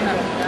Amen.